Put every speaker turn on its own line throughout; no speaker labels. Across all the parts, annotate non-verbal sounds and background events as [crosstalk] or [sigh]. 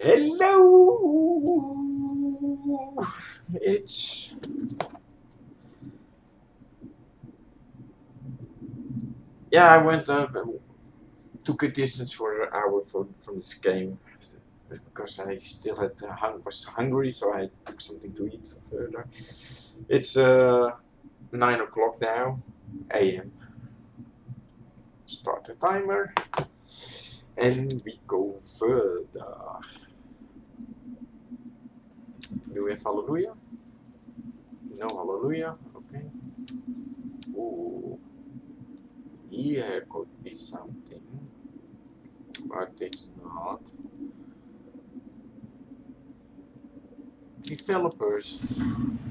Hello! It's yeah. I went up and took a distance for an hour from from this game because I still had uh, was hungry, so I took something to eat for further. It's uh nine o'clock now, a.m. Start the timer, and we go further. Do we have hallelujah? No hallelujah. Okay. Ooh. Here could be something, but it's not. Developers.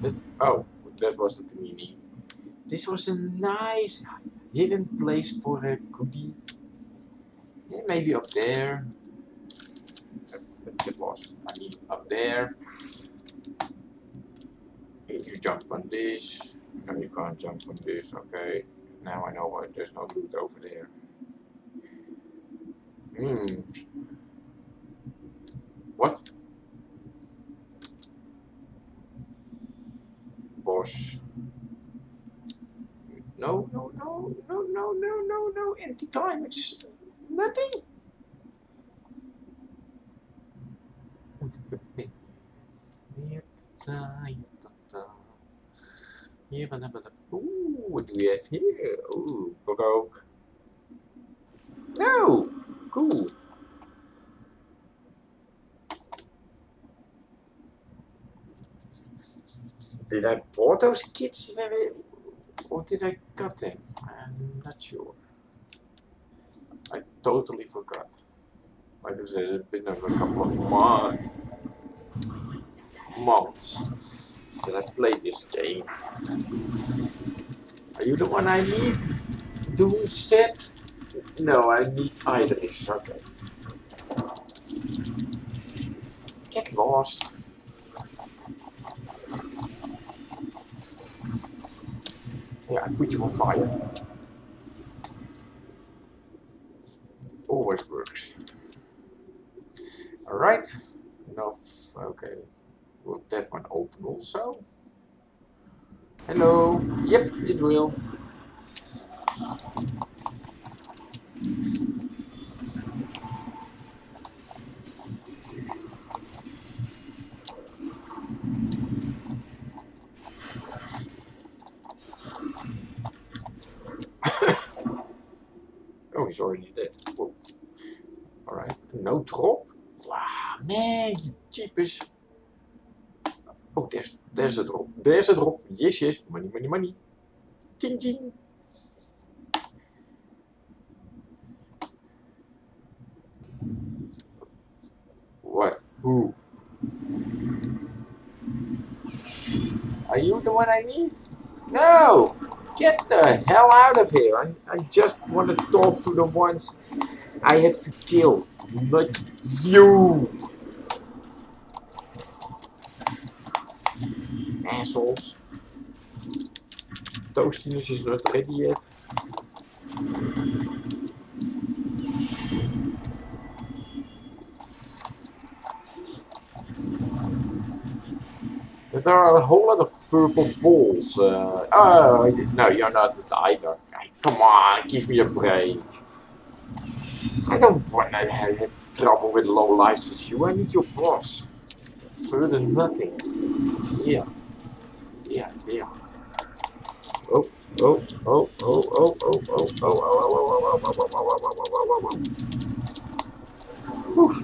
That, oh, that wasn't the meaning. This was a nice hidden place for a goodie. Yeah, maybe up there. That was, I mean, up there. You jump on this, no, you can't jump on this. Okay, now I know why there's no loot over there. Hmm. What? Boss. No, no, no, no, no, no, no, no, empty time, it's nothing. Ooh, what do we have here? Ooh, Baroque. No! Cool. Did I bought those kits Maybe? or did I cut them? I'm not sure. I totally forgot. Like there's been a couple of months I played this game. Are you the one I need? Do set? No, I need Idris. Okay. Get lost. Yeah, I put you on fire. Always works. Alright. Enough. Okay. That one open also? Hello. Yep, it will. [coughs] oh, he's already dead. Whoa. Alright, no drop? Wow, man, you cheapers. Oh, there's, there's a drop. There's a drop. Yes, yes. Money, money, money. Ching, ching. What? Who? Are you the one I need? No! Get the hell out of here. I, I just want to talk to the ones I have to kill. Not you! Assholes. Toastiness is not ready yet. There are a whole lot of purple balls. Uh, oh, no, you're not either. Come on, give me a break. I don't want to have trouble with low lives you. I need your boss. Further nothing. Yeah. Yeah, yeah. Oh, oh, oh, oh, oh, oh, oh, oh, oh, oh, oh, oh, oh, oh, oh, oh, oh, oh,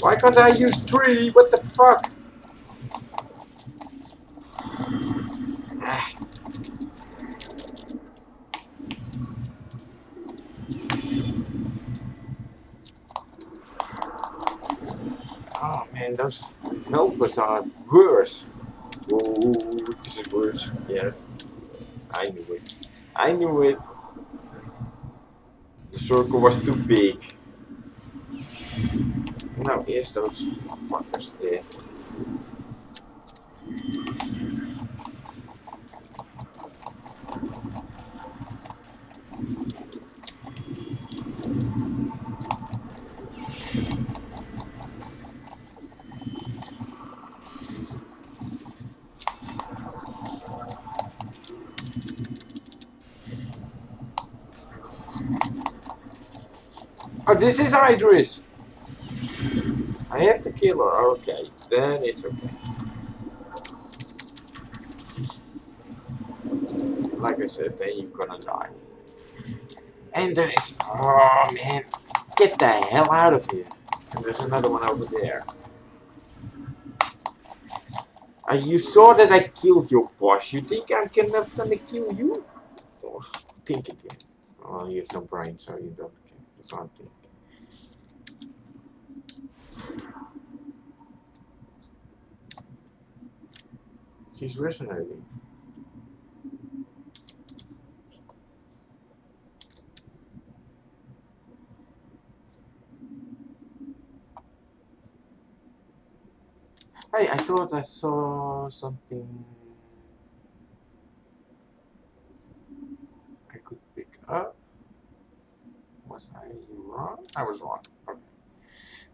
Why can't I use three? What the fuck? Oh man, those helpers are worse. Oh, this is worse. Yeah, I knew it. I knew it. The circle was too big. Now here's those fuckers there. This is Idris. I have to kill her. Okay, then it's okay. Like I said, then you're gonna die. And there is... Oh, man. Get the hell out of here. And there's another one over there. Uh, you saw that I killed your boss. You think I'm gonna, gonna kill you? Oh, think again. Oh, you have no brain, so you don't. You can't think. She's resonating. Hey, I thought I saw something I could pick up. Was I wrong? I was wrong. Okay.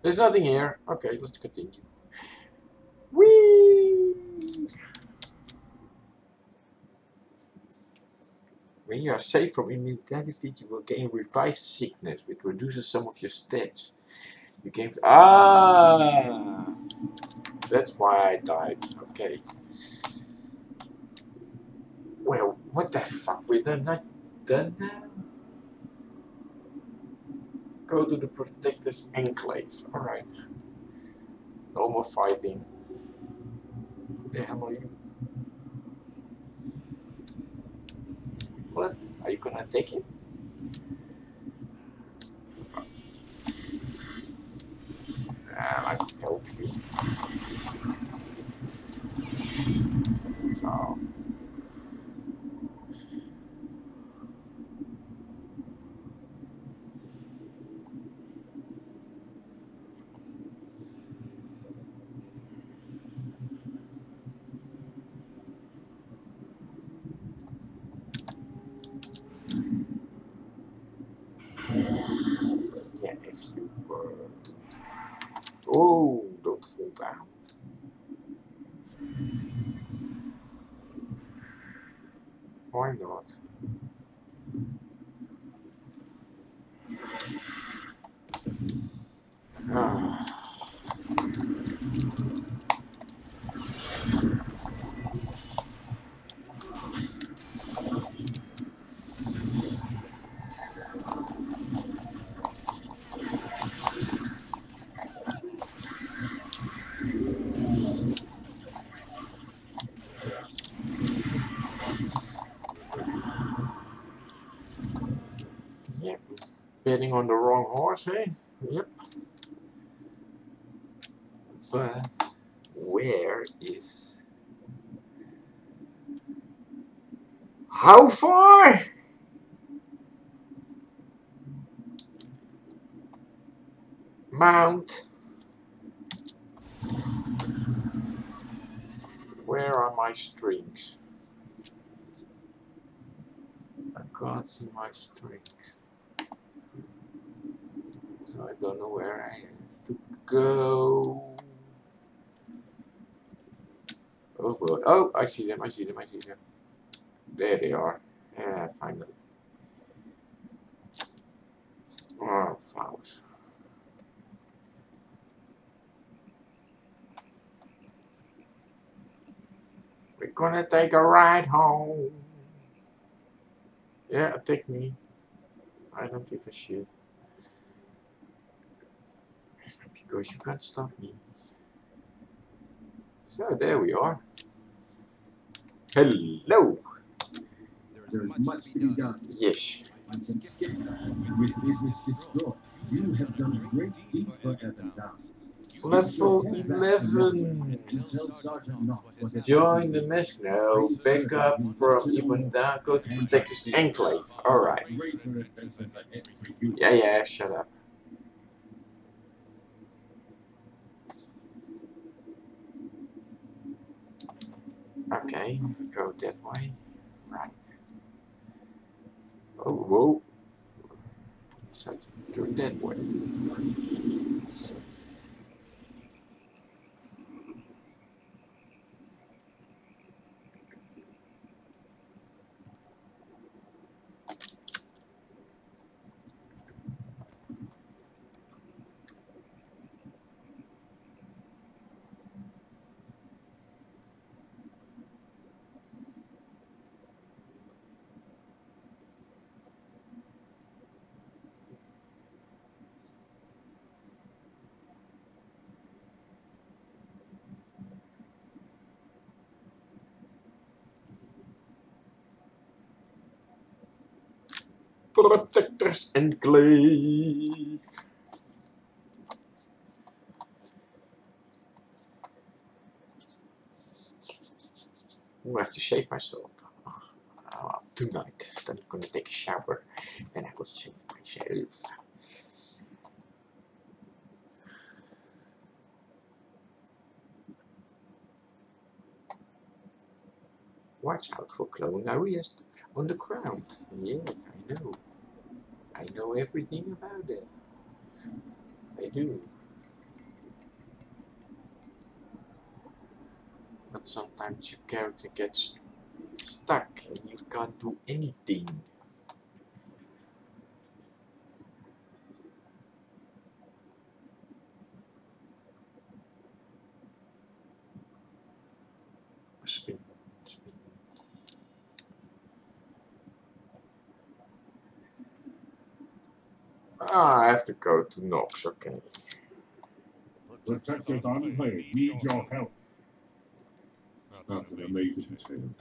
There's nothing here. Okay, let's continue. Whee! When you are safe from immortality, you will gain revive sickness, which reduces some of your stats. You gain. Ah! That's why I died. Okay. Well, what the fuck? We're not done now? Go to the Protector's Enclave. Alright. No more fighting. The hell are you? What? Are you gonna take it? Ah, I can help you. So. Yeah, if you were to... Oh, don't fall down. Why not? Ah. Yep. Betting on the wrong horse, eh? Yep. But where is how far? Mount. Where are my strings? I can't see my strings. So I don't know where I have to go. Oh boy. Oh, I see them, I see them, I see them. There they are. Yeah, finally. Oh, flowers. We're gonna take a ride home. Yeah, take me. I don't give a shit. Because you can't stop me. So there we are. Hello.
There is much to be done.
Yes.
You can skip. With business destroyed, you have done great deed for Evan.
Level 11.
Tell Sergeant Knox what has
Join the mesh now. Back up from Ibn Go to protect his enclave. Alright.
Greater advancement than every you.
Yeah, yeah, shut up. Okay, go that way. Right. Oh, whoa. So, go that way. Protectors Enclave. I have to shave myself. Uh, tonight. Then I'm gonna take a shower and I will shave myself. Watch out for glowing areas on the ground. Yeah, I know. I know everything about it. I do. But sometimes your character gets stuck and you can't do anything. Spin, spin. Ah, I have to go to Knox, okay.
Protectors Enclave need your help. An amazing.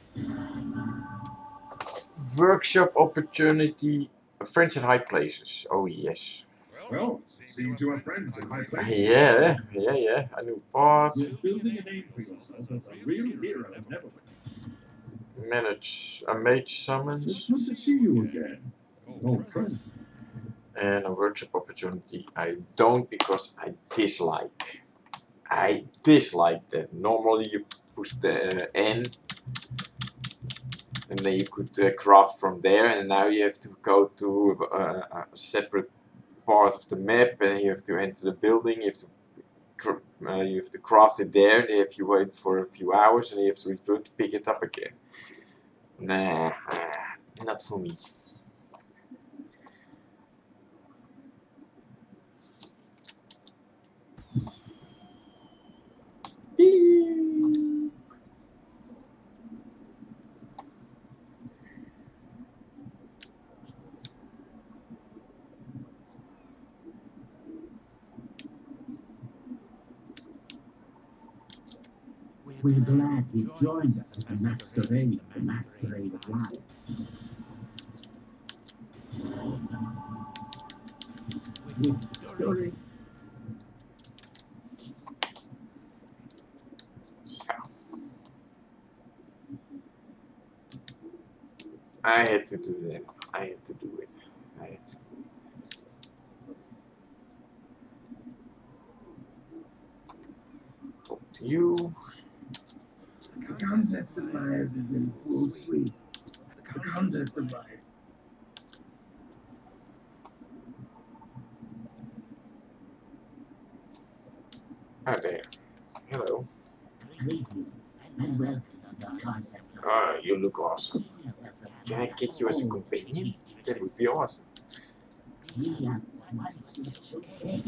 Workshop opportunity, friends in high places. Oh yes.
Well, seems you are friends in high places.
Yeah, yeah, yeah. I knew part.
Building a name for yourself as a real hero Neverland.
Manage a mage
It's
summons
good to see you again, old friend.
And a workshop opportunity. I don't because I dislike. I dislike that. Normally you push the uh, N and then you could uh, craft from there and now you have to go to uh, a separate part of the map and you have to enter the building you have to uh, you have to craft it there and then you wait for a few hours and you have to return to pick it up again nah ah, not for me
We're glad you joined us at the masquerade, the masquerade of life.
So. I had to do that. I had to do it. I had to. Talk to you.
The contest of fires is in full swing. The contest of fire.
Oh, there. Hello.
Greetings and welcome to the contest of
Ah, you look awesome. Can I get you as a companion? That would be awesome.
We have one special egg.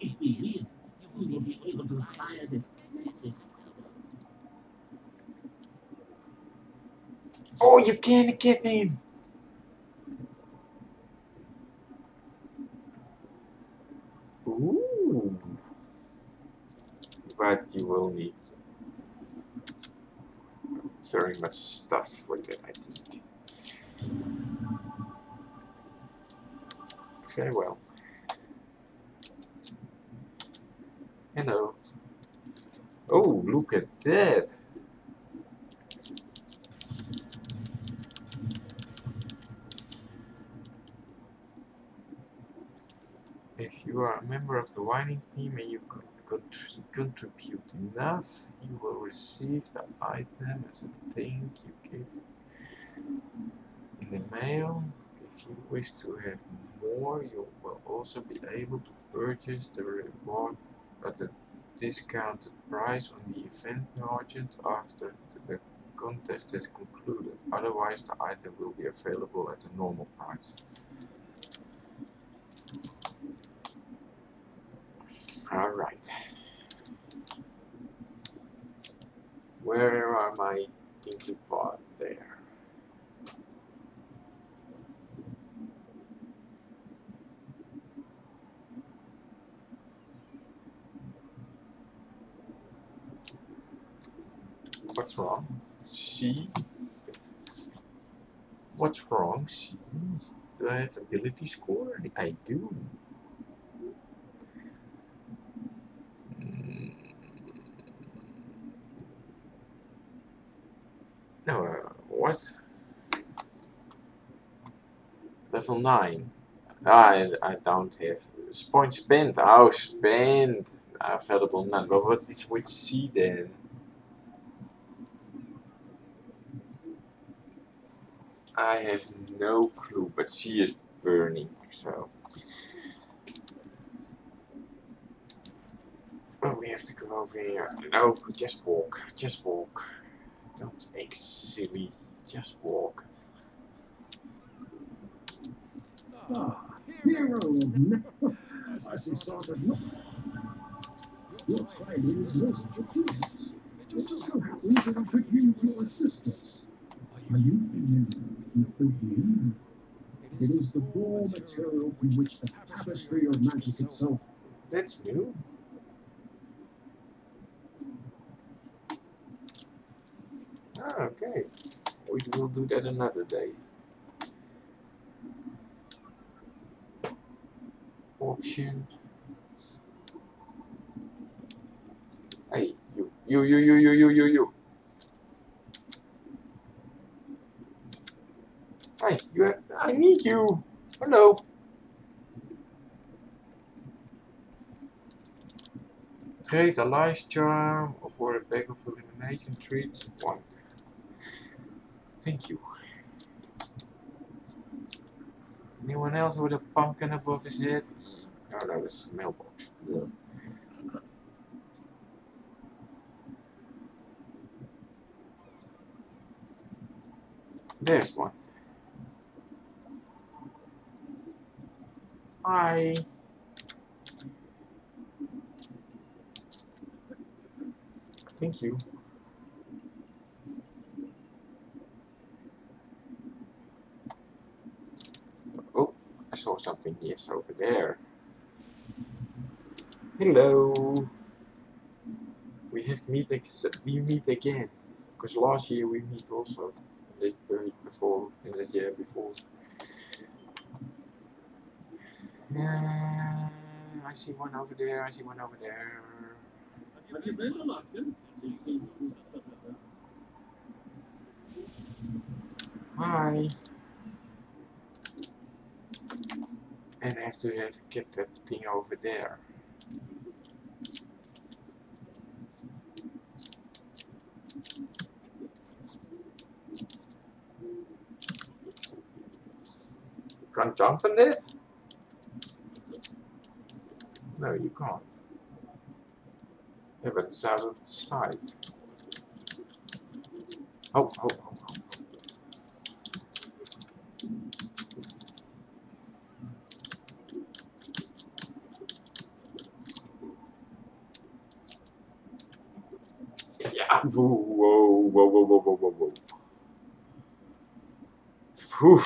If we win, we will be able to fire this
Oh, you can't get him. Ooh. But you will need very much stuff for that, I think. Very well. Hello. Oh, look at that. If you are a member of the winning team and you con- con- contribute enough, you will receive the item as a thank you gift in the mail. If you wish to have more, you will also be able to purchase the reward at a discounted price on the event merchant after the contest has concluded. Otherwise, the item will be available at a normal price. Alright. Where are my tinkly paws? There. What's wrong? C? What's wrong? See? Do I have ability score? I do. Mm. No, uh, what? Level 9. Ah, I, I don't have. Point spent. Oh, spent. Available none. But what is with C then? I have no clue, but C is burning, so. Oh, we have to go over here. No, just walk. Just walk. Don't act silly. Just walk.
Ah, hero of no. I of no. Your side is most fortuitous. It just so happens that I could use your assistance. Are you familiar wind? It is the raw material from which the tapestry of magic itself
That's new. Ah, okay. We will do that another day. Auction. Hey, you, you, you, you, you, you, you, you. Hey, you. Have, I need you. Hello. Trade a lice charm or for a bag of elimination treats. One. Thank you. Anyone else with a pumpkin above his head? Oh, no, that's the mailbox. Yeah. There's one. Hi. Thank you. Oh, I saw something. Yes, over there. Hello. We have meet. We meet again. Because last year we meet also. The year before. And the year before. Uh, I see one over there. I see one over there. Hi. And I have to have get that thing over there. Can't jump on it? No, you can't. Yeah, but it's out of the side. Oh, oh, oh, oh. Yeah. Whoa, whoa, whoa, whoa, whoa, whoa, whoa, whoa. Whew.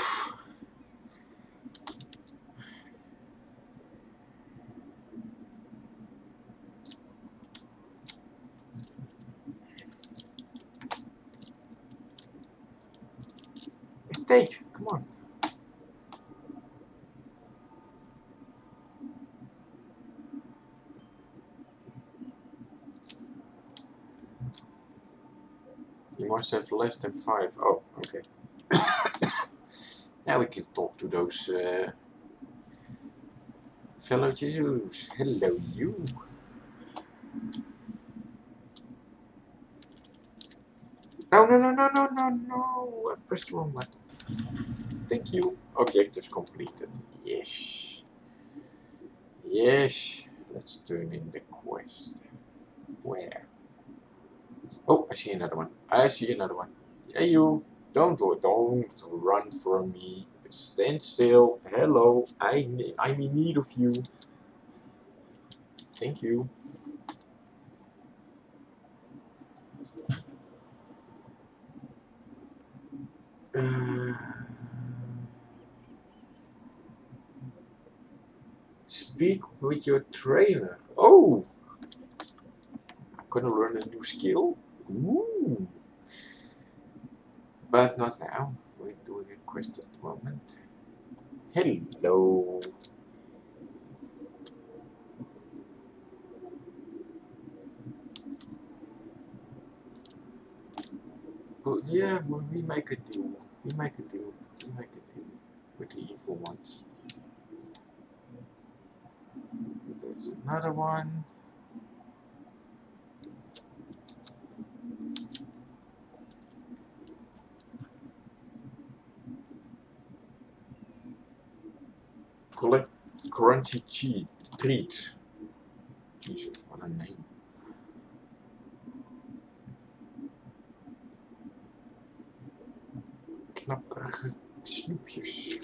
Take, come on. You must have less than five. Oh, okay. [coughs] now we can talk to those uh, fellow Jews. Hello, you. No, no, no, no, no, no, no. I pressed the wrong button. Thank you. Objective completed. Yes. Yes. Let's turn in the quest. Where? Oh, I see another one. I see another one. Hey, you. Don't do Don't run from me. Stand still. Hello. I, I'm in need of you. Thank you. Uh, speak with your trainer. Oh! I'm gonna learn a new skill. Ooh! But not now. Wait, doing a quest at the moment. Hello. Well, yeah, we make a deal. We make a deal. We make a deal with the evil ones. There's another one. Collect currency cheat treat. Jesus, what a name. knapperige snoepjes.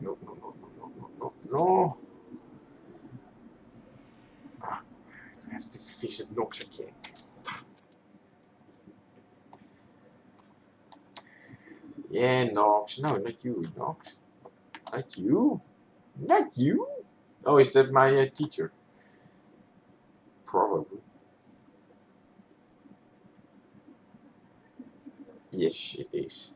No, no, no, no, no, no, no. Ah, to visit Nox again. Yeah, Nox. No, not you, Nox. Not you. Not you? Oh, is that my uh, teacher? Probably. Yes, it is.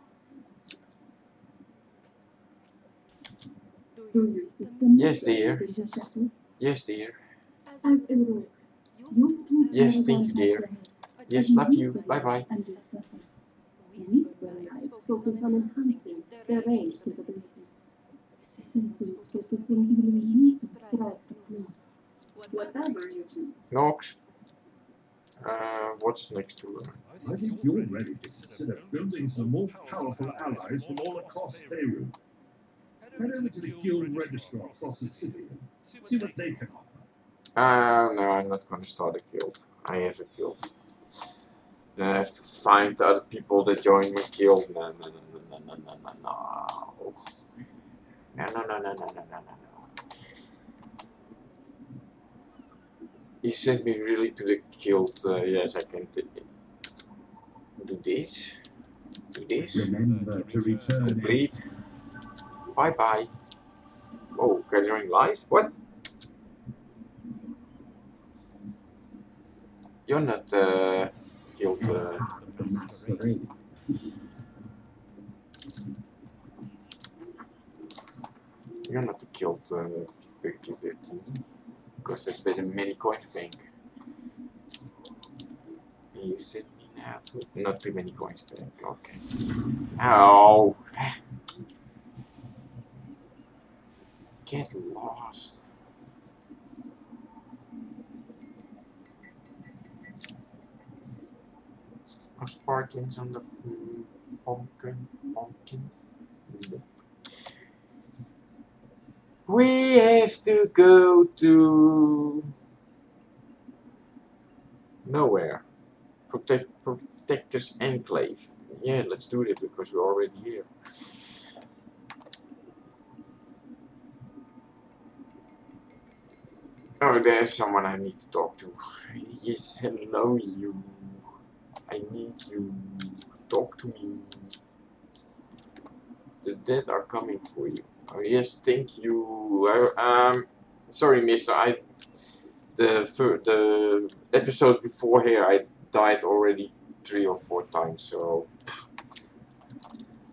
Yes, dear. Yes, dear. Yes, thank you, dear. Yes, love you.
Bye-bye.
Knox. Uh, what's next to her?
I think you're ready to consider building some more powerful allies from all across Beirut. Head over to the Guild Registrar across the city and see what they can offer.
Uh, no, I'm not gonna start a guild. I have a guild. Then I have to find other people that join my guild. No, no, no, no, no, no, no, no. No, no, no, no, no, no, no, no. He sent me really to the kilt. Uh, yes, I can do this. Do this.
Remember to return.
Complete. Bye bye. Oh, gathering lies. What? You're not uh, guild. Uh, you're not the guild uh, Berkeley 13. Because there's been many coins bank. You me now. Not too many coins bank. Okay. Oh. Get lost. No sparklings on the mm, pumpkin. Pumpkins. We have to go to nowhere. Protect Protectors Enclave. Yeah, let's do it because we're already here. Oh, there's someone I need to talk to. Yes, hello you. I need you. Talk to me. The dead are coming for you. Oh yes, thank you. I, um, sorry, Mister. I the the episode before here I died already three or four times, so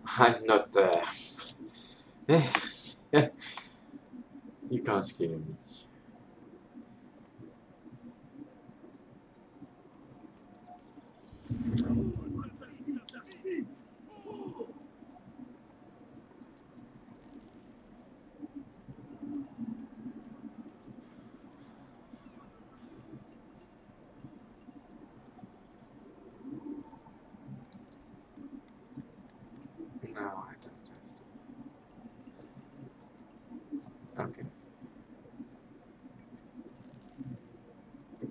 [laughs] I'm not. Uh, [laughs] you can't scare me I don't have to. Okay.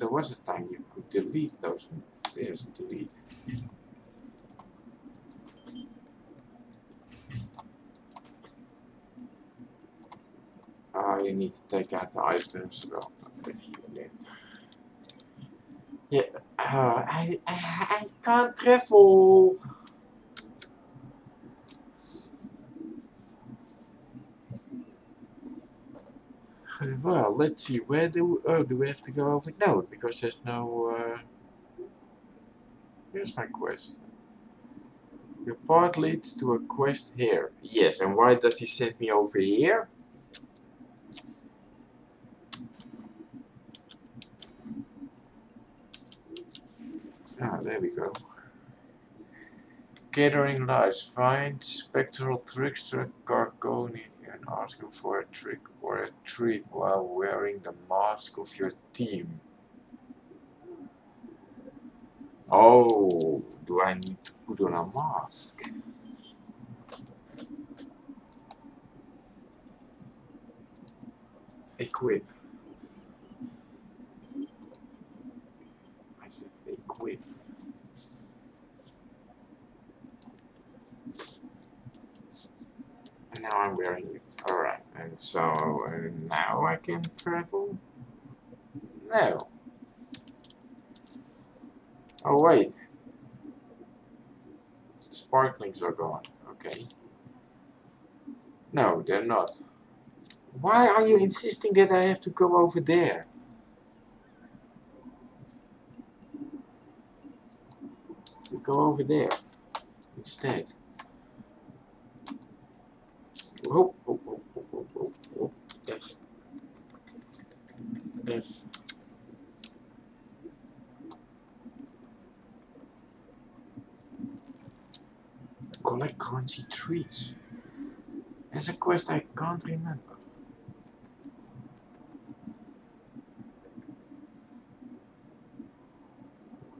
There was a time you could delete those. Yes, delete. Ah, you need to take out the items. Well, you. Yeah, uh, I, I, I can't travel. Well, let's see. Where do oh do we have to go over? No, because there's no. Uh... Here's my quest. Your path leads to a quest here. Yes, and why does he send me over here? Ah, there we go. Gathering lights. Find spectral trickster Gargoni and ask him for a trick or a treat while wearing the mask of your team. Oh, do I need to put on a mask? Equip. I said equip. And now I'm wearing it. Alright, and so uh, now I can travel? No. Oh wait. Sparklings are gone. Okay. No, they're not. Why are you insisting that I have to go over there? Go over there instead. Oh, oh, oh, oh, oh, oh, oh. F. F. Collect treats. As a quest I can't remember.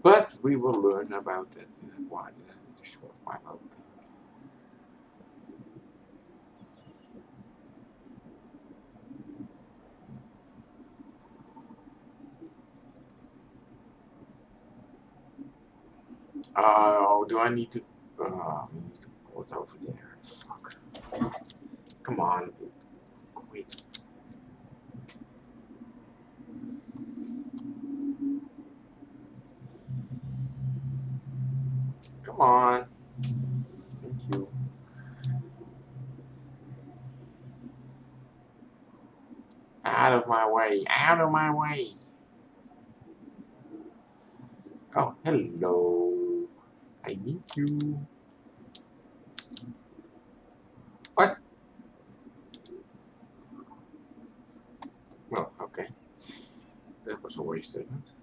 But we will learn about it uh, while uh, the short while I think. Oh, do I need to? Uh, we need to pull it over there. Fuck. Come on. Come on. Thank you. Out of my way. Out of my way. Oh, hello. I need you. What? Well, okay. That was a waste, isn't it?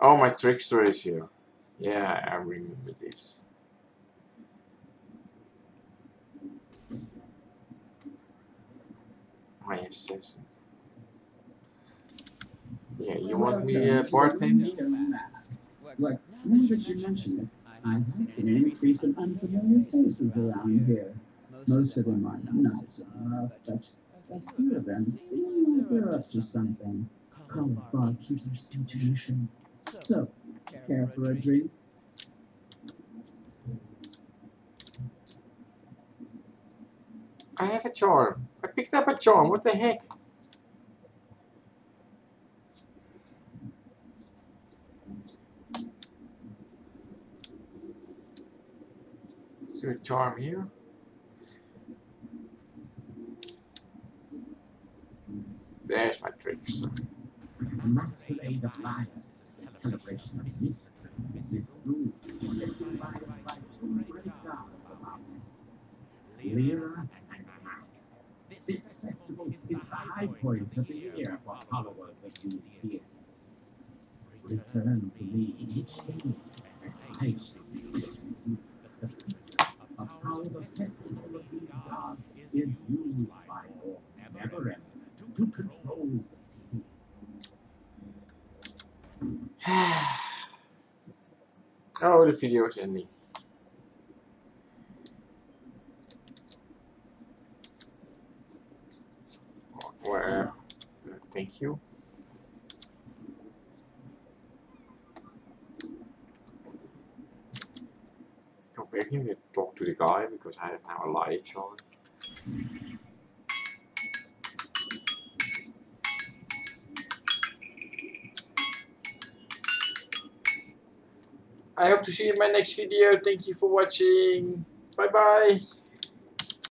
Oh, my trickster is here. Yeah, I remember this. My assassin. Yeah, you want me uh, bartending?
Like, now that you mention it, I have seen an increase in unfamiliar faces around here. Most of them are nice enough, but a few of them seem like they're up to something. Call it barkeeper's intuition. So, care for a drink?
I have a charm. I picked up a charm. What the heck? There a charm here? There's my
mystery. This festival is the high point of the year for followers of. Return to me each day, and I shall reveal to you the secret of how the festival of these gods is used by all Neverember to control the city.
Where? Uh, thank you. In and talk to the guy because I have now a light. I hope to see you in my next video. Thank you for watching. Bye bye.